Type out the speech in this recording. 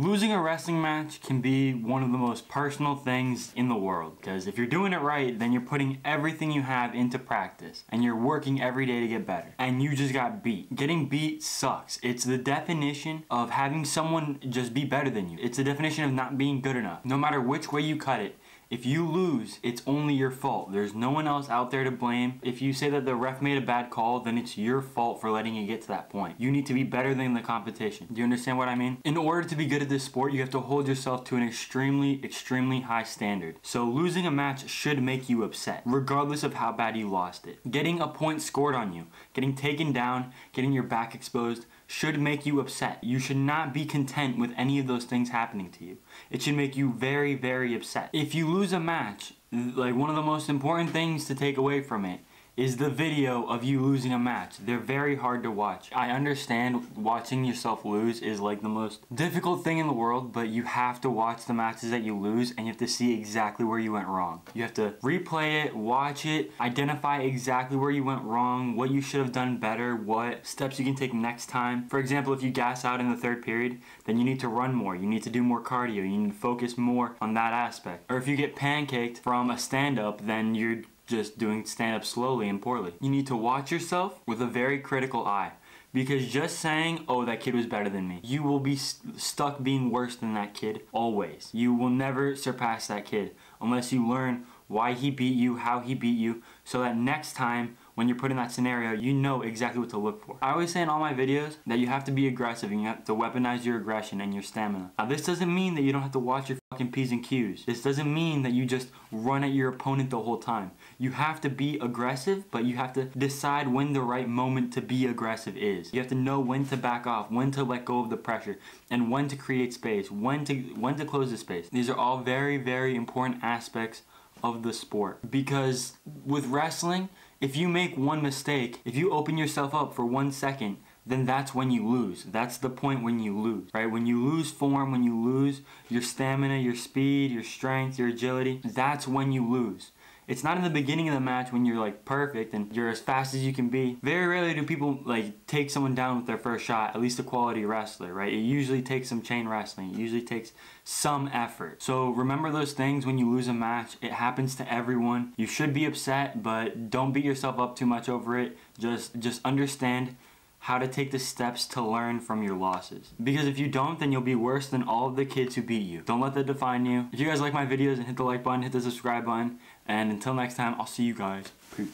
Losing a wrestling match can be one of the most personal things in the world because if you're doing it right, then you're putting everything you have into practice and you're working every day to get better. And you just got beat. Getting beat sucks. It's the definition of having someone just be better than you. It's the definition of not being good enough. No matter which way you cut it, if you lose, it's only your fault. There's no one else out there to blame. If you say that the ref made a bad call, then it's your fault for letting it get to that point. You need to be better than the competition. Do you understand what I mean? In order to be good at this sport, you have to hold yourself to an extremely, extremely high standard. So losing a match should make you upset, regardless of how bad you lost it. Getting a point scored on you, getting taken down, getting your back exposed, should make you upset. You should not be content with any of those things happening to you. It should make you very, very upset. If you lose a match, like one of the most important things to take away from it is the video of you losing a match. They're very hard to watch. I understand watching yourself lose is like the most difficult thing in the world, but you have to watch the matches that you lose and you have to see exactly where you went wrong. You have to replay it, watch it, identify exactly where you went wrong, what you should have done better, what steps you can take next time. For example, if you gas out in the third period, then you need to run more. You need to do more cardio. You need to focus more on that aspect. Or if you get pancaked from a stand up, then you're just doing stand up slowly and poorly. You need to watch yourself with a very critical eye. Because just saying, oh, that kid was better than me, you will be st stuck being worse than that kid always. You will never surpass that kid unless you learn why he beat you, how he beat you, so that next time when you're put in that scenario, you know exactly what to look for. I always say in all my videos that you have to be aggressive and you have to weaponize your aggression and your stamina. Now this doesn't mean that you don't have to watch your fucking P's and Q's. This doesn't mean that you just run at your opponent the whole time. You have to be aggressive, but you have to decide when the right moment to be aggressive is. You have to know when to back off, when to let go of the pressure, and when to create space, when to when to close the space. These are all very, very important aspects of the sport. Because with wrestling, if you make one mistake, if you open yourself up for one second, then that's when you lose. That's the point when you lose, right? When you lose form, when you lose your stamina, your speed, your strength, your agility, that's when you lose. It's not in the beginning of the match when you're like perfect and you're as fast as you can be. Very rarely do people like take someone down with their first shot, at least a quality wrestler, right? It usually takes some chain wrestling. It usually takes some effort. So remember those things when you lose a match. It happens to everyone. You should be upset, but don't beat yourself up too much over it. Just just understand how to take the steps to learn from your losses. Because if you don't, then you'll be worse than all of the kids who beat you. Don't let that define you. If you guys like my videos, and hit the like button, hit the subscribe button, and until next time, I'll see you guys. Peace.